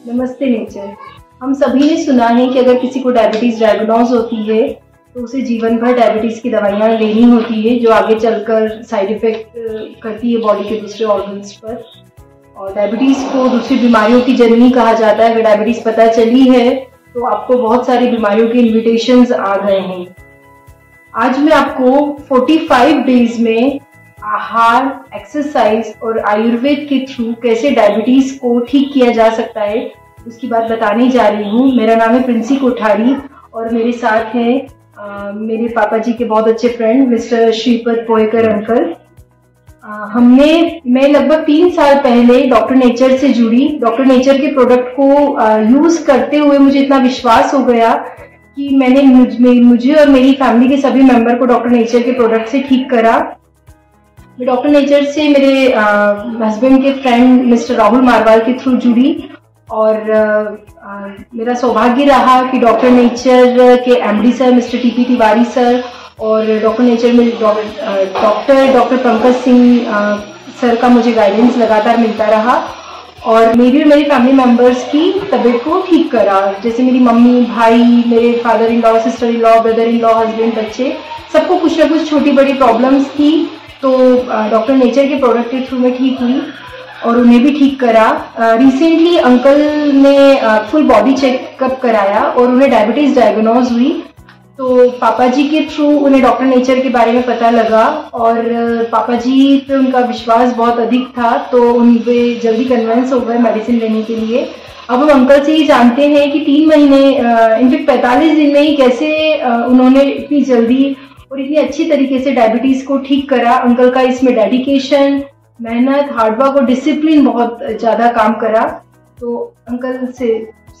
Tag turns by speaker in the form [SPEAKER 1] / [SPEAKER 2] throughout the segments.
[SPEAKER 1] नमस्ते, नेचर। हम सभी ने सुना है कि अगर किसी को डायबिटीज़ डायग्नोज होती है तो उसे जीवन भर डायबिटीज़ की दवाइयाँ लेनी होती है, जो आगे चलकर साइड इफ़ेक्ट करती है बॉडी के दूसरे ऑर्गन्स पर। और डायबिटीज़ को दूसरी बीमारियों की जननी कहा जाता है। अगर डायबिटीज़ पता चली है तो आपको बहुत सारी बीमारियों के इन्विटेशन आ गए हैं। आज मैं आपको 45 डेज़ में आहार एक्सरसाइज और आयुर्वेद के थ्रू कैसे डायबिटीज़ को ठीक किया जा सकता है उसकी बात बताने जा रही हूँ। मेरा नाम है प्रिंसी कोठारी और मेरे साथ हैं मेरे पापा जी के बहुत अच्छे friend mister Shripad Poekar uncle हमने मैं लगभग तीन साल पहले डॉक्टर नेचर से जुड़ी। डॉक्टर नेचर के प्रोडक्ट को यूज़ करते हुए मुझे इतना विश्वास हो गया कि मैंने मुझ, मुझे और मेरी फैमिली के सभी मेंबर को डॉक्टर नेचर के प्रोडक्ट से ठीक करा। डॉक्टर नेचर से मेरे हस्बैंड के फ्रेंड मिस्टर राहुल मारवाल के थ्रू जुड़ी और आ, आ, मेरा सौभाग्य रहा कि डॉक्टर नेचर के MD sir mister TP Tiwari sir और डॉक्टर नेचर में doctor doctor Pankaj Singh sir का मुझे गाइडेंस लगातार मिलता रहा और मेरी और मेरी फैमिली मेंबर्स की तबीयत को ठीक करा। जैसे मेरी मम्मी भाई मेरे father in law sister in law brother in law husband बच्चे सबको कुछ ना कुछ छोटी बड़ी प्रॉब्लम्स थी। तो डॉक्टर नेचर के प्रोडक्ट के थ्रू में ठीक हुई और उन्हें भी ठीक करा। रिसेंटली अंकल ने फुल बॉडी चेकअप कराया और उन्हें डायबिटीज़ डायग्नोज हुई। तो पापा जी के थ्रू उन्हें डॉक्टर नेचर के बारे में पता लगा और पापा जी पे उनका विश्वास बहुत अधिक था तो उन जल्दी कन्वेंस हो गए मेडिसिन लेने के लिए। अब हम अंकल से ही जानते हैं कि तीन महीने इनफेक्ट पैंतालीस दिन में ही कैसे उन्होंने इतनी जल्दी और इतनी अच्छी तरीके से डायबिटीज़ को ठीक करा। अंकल का इसमें डेडिकेशन मेहनत हार्डवर्क और डिसिप्लिन बहुत ज़्यादा काम करा। तो अंकल से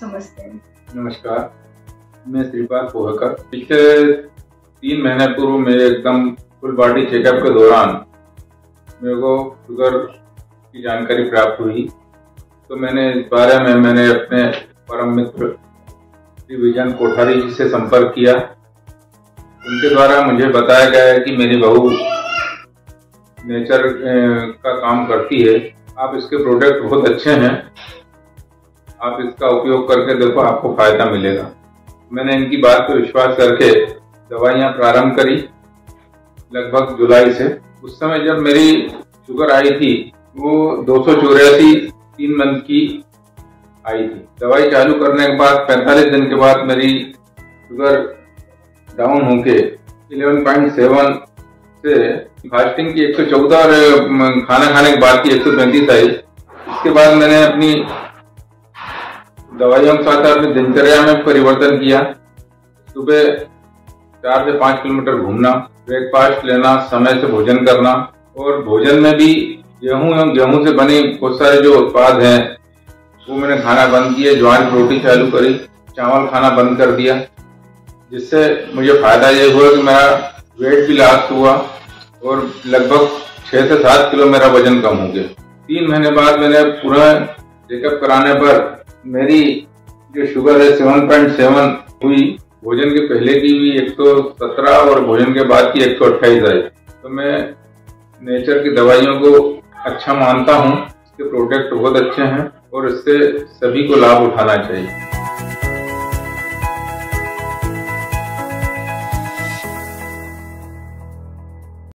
[SPEAKER 1] समझते हैं।
[SPEAKER 2] नमस्कार, मैं श्रीपाल पोहकर पिछले तीन महीने पूर्व मेरे एकदम फुल बॉडी चेकअप के दौरान मेरे को शुगर की जानकारी प्राप्त हुई। तो मैंने इस बारे में मैंने अपने परम मित्र श्री विजन कोठारी जी से संपर्क किया। उनके द्वारा मुझे बताया गया है कि मेरी बहू नेचर का काम करती है। आप इसके प्रोडक्ट बहुत अच्छे हैं। आप इसका उपयोग करके देखो, आपको फ़ायदा मिलेगा। मैंने इनकी बात पर विश्वास करके दवाइयाँ प्रारंभ करी, लगभग जुलाई से। उस समय जब मेरी शुगर आई थी, वो दो सौ चौरासी तीन मंथ की आई थी। दवाई चालू करने के बाद 45 दिन के बाद मेरी शुगर डाउन होके 11.7 से फास्टिंग की 114 और खाना खाने के बाद की 135 आई इसके बाद मैंने अपनी दवाइयों के साथ अपनी दिनचर्या में परिवर्तन किया। सुबह चार से पाँच किलोमीटर घूमना ब्रेकफास्ट लेना, समय से भोजन करना और भोजन में भी गेहूँ एवं गेहूँ से बने बहुत सारे जो उत्पाद हैं, वो मैंने खाना बंद किया ज्वार की रोटी चालू करी, चावल खाना बंद कर दिया। जिससे मुझे फ़ायदा ये हुआ कि मेरा वेट भी लॉस हुआ और लगभग छह से सात किलो मेरा वज़न कम हो गया। तीन महीने बाद मैंने पूरा चेकअप कराने पर मेरी जो शुगर है सेवन पॉइंट सेवन हुई। भोजन के पहले की भी एक सौ सत्रह और भोजन के बाद की एक सौ अट्ठाईस आई। तो मैं नेचर की दवाइयों को अच्छा मानता हूँ। इसके प्रोडक्ट बहुत अच्छे हैं और इससे सभी को लाभ उठाना चाहिए।